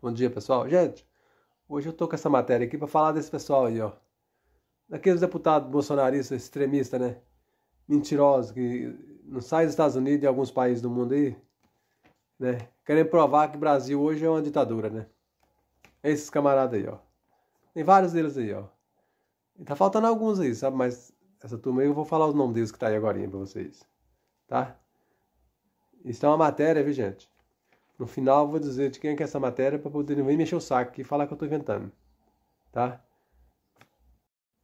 Bom dia, pessoal. Gente, hoje eu tô com essa matéria aqui para falar desse pessoal aí, ó. Daqueles deputados bolsonaristas extremistas, né? Mentirosos que não saem dos Estados Unidos e alguns países do mundo aí, né? Querem provar que o Brasil hoje é uma ditadura, né? Esses camaradas aí, ó. Tem vários deles aí, ó. E tá faltando alguns aí, sabe? Mas essa turma aí eu vou falar os nomes deles que tá aí agora pra vocês. Tá? Isso é uma matéria, viu, gente? No final vou dizer de quem é que é essa matéria para poder não mexer o saco e falar que eu estou inventando. Tá?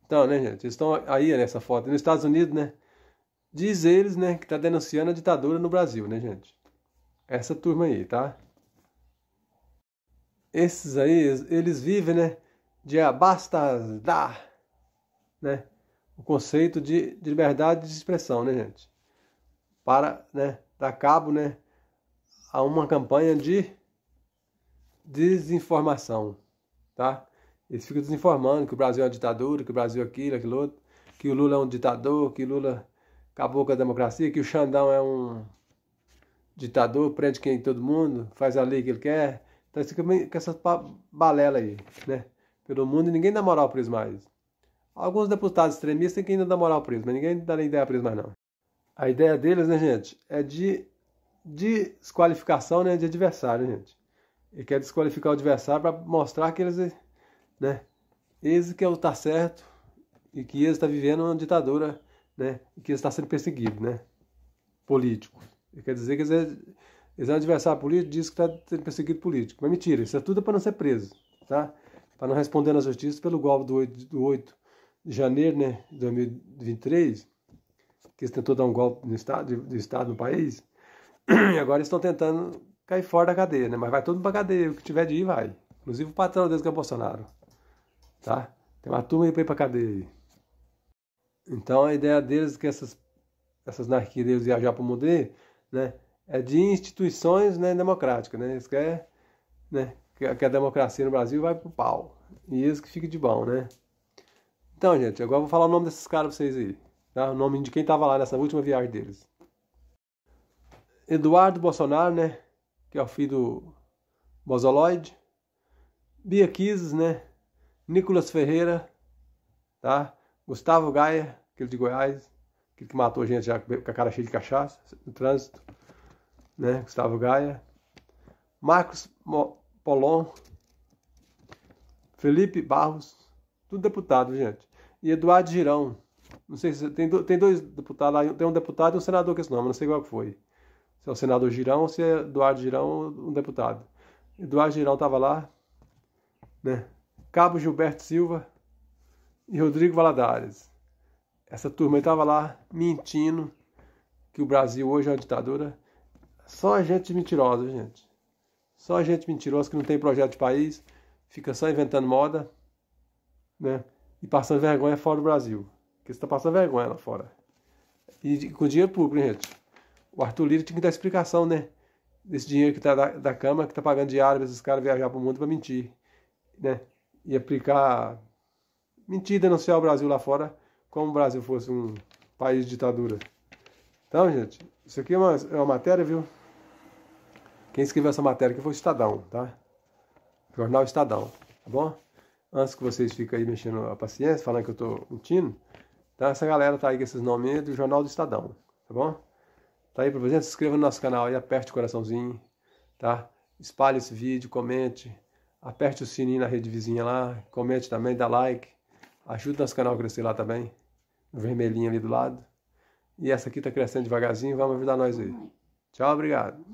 Então, né, gente? Estão aí nessa foto. Nos Estados Unidos, né? Diz eles, né, que está denunciando a ditadura no Brasil, né, gente? Essa turma aí, tá? Esses aí, eles vivem, né? De abastar, né? O conceito de, de liberdade de expressão, né, gente? Para, né? Dar cabo, né? A uma campanha de desinformação, tá? Eles ficam desinformando que o Brasil é uma ditadura, que o Brasil é aquilo, aquilo outro, que o Lula é um ditador, que o Lula acabou com a democracia, que o Xandão é um ditador, prende quem todo mundo, faz a lei que ele quer. Então eles ficam com essas balela aí, né? Pelo mundo e ninguém dá moral para eles mais. Alguns deputados extremistas que ainda dá moral para eles, mas ninguém dá nem ideia para eles mais não. A ideia deles, né, gente, é de desqualificação né, de adversário, gente. Ele quer desqualificar o adversário para mostrar que eles, né, eles que é o tá certo e que eles está vivendo uma ditadura, né, e que está sendo perseguido, né, político. Ele quer dizer que eles, é, eles é um adversário político, diz que está sendo perseguido político. Mas mentira, isso é tudo para não ser preso, tá? Para não responder na justiça pelo golpe do 8, do 8 de janeiro, né, de 2023, que eles tentou dar um golpe no estado, do estado no país e agora eles estão tentando cair fora da cadeia, né? Mas vai todo mundo pra cadeia. O que tiver de ir, vai. Inclusive o patrão deles que é o Bolsonaro. Tá? Tem uma turma aí pra ir pra cadeia aí. Então a ideia deles é que essas, essas narquias deles viajar pro mundo né? É de instituições né, democráticas, né? Eles querem né, que a democracia no Brasil vai pro pau. E isso que fica de bom, né? Então, gente, agora eu vou falar o nome desses caras pra vocês aí. Tá? O nome de quem tava lá nessa última viagem deles. Eduardo Bolsonaro, né? Que é o filho do Bozoloide. Bia Kises, né? Nicolas Ferreira, tá? Gustavo Gaia, aquele de Goiás, aquele que matou gente já com a cara cheia de cachaça no trânsito, né? Gustavo Gaia. Marcos Polon, Felipe Barros, tudo deputado, gente. E Eduardo Girão. Não sei se tem, tem dois deputados lá, tem um deputado e um senador com esse nome, não sei qual que foi se é o senador Girão ou se é Eduardo Girão, um deputado. Eduardo Girão estava lá, né? Cabo Gilberto Silva e Rodrigo Valadares. Essa turma estava lá mentindo que o Brasil hoje é uma ditadura. Só gente mentirosa, gente. Só gente mentirosa que não tem projeto de país, fica só inventando moda, né? E passando vergonha fora do Brasil. Porque você está passando vergonha lá fora. E com dinheiro público, hein, gente? O Arthur Lira tinha que dar explicação, né? Desse dinheiro que tá da, da Câmara, que tá pagando diário, esses caras viajar pro mundo para mentir, né? E aplicar. Mentir, denunciar o Brasil lá fora, como o Brasil fosse um país de ditadura. Então, gente, isso aqui é uma, é uma matéria, viu? Quem escreveu essa matéria aqui foi o Estadão, tá? Jornal Estadão, tá bom? Antes que vocês fiquem aí mexendo a paciência, falando que eu tô mentindo, então essa galera tá aí com esses nomes do Jornal do Estadão, tá bom? Tá aí pra você? Se inscreva no nosso canal aí, aperte o coraçãozinho, tá? Espalhe esse vídeo, comente, aperte o sininho na rede vizinha lá, comente também, dá like, ajuda nosso canal a crescer lá também, no vermelhinho ali do lado. E essa aqui tá crescendo devagarzinho, vamos ajudar nós aí. Tchau, obrigado.